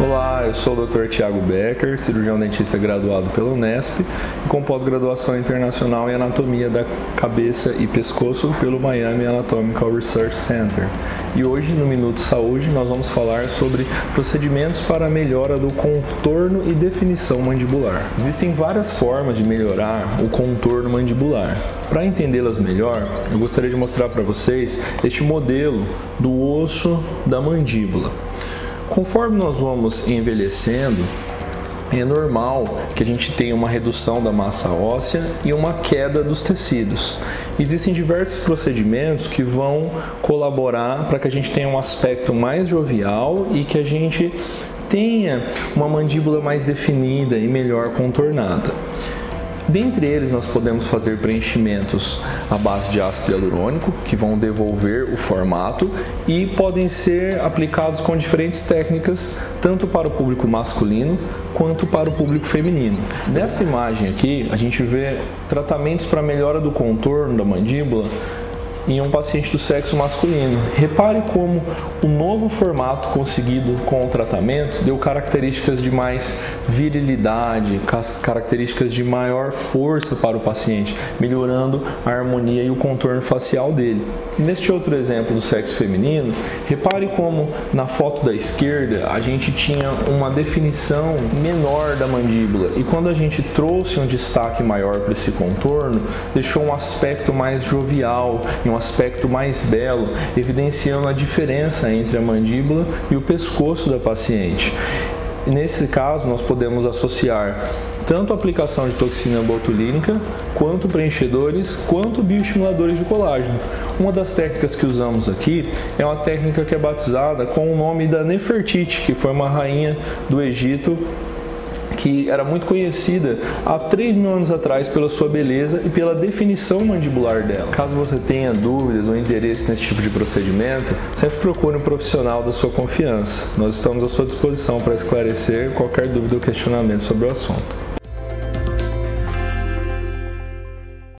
Olá, eu sou o Dr. Tiago Becker, cirurgião dentista graduado pela Unesp e com pós-graduação internacional em anatomia da cabeça e pescoço pelo Miami Anatomical Research Center. E hoje, no Minuto Saúde, nós vamos falar sobre procedimentos para a melhora do contorno e definição mandibular. Existem várias formas de melhorar o contorno mandibular. Para entendê-las melhor, eu gostaria de mostrar para vocês este modelo do osso da mandíbula. Conforme nós vamos envelhecendo, é normal que a gente tenha uma redução da massa óssea e uma queda dos tecidos. Existem diversos procedimentos que vão colaborar para que a gente tenha um aspecto mais jovial e que a gente tenha uma mandíbula mais definida e melhor contornada. Dentre eles, nós podemos fazer preenchimentos à base de ácido hialurônico, que vão devolver o formato e podem ser aplicados com diferentes técnicas, tanto para o público masculino quanto para o público feminino. Nesta imagem aqui, a gente vê tratamentos para melhora do contorno da mandíbula em um paciente do sexo masculino. Repare como o novo formato conseguido com o tratamento deu características de mais virilidade, características de maior força para o paciente, melhorando a harmonia e o contorno facial dele. Neste outro exemplo do sexo feminino, repare como na foto da esquerda a gente tinha uma definição menor da mandíbula e quando a gente trouxe um destaque maior para esse contorno, deixou um aspecto mais jovial e um aspecto mais belo, evidenciando a diferença entre a mandíbula e o pescoço da paciente. Nesse caso, nós podemos associar tanto a aplicação de toxina botulínica, quanto preenchedores, quanto bioestimuladores de colágeno. Uma das técnicas que usamos aqui é uma técnica que é batizada com o nome da Nefertiti, que foi uma rainha do Egito que era muito conhecida há 3 mil anos atrás pela sua beleza e pela definição mandibular dela. Caso você tenha dúvidas ou interesse nesse tipo de procedimento, sempre procure um profissional da sua confiança. Nós estamos à sua disposição para esclarecer qualquer dúvida ou questionamento sobre o assunto.